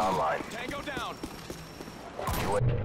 online. Tango down. UAV.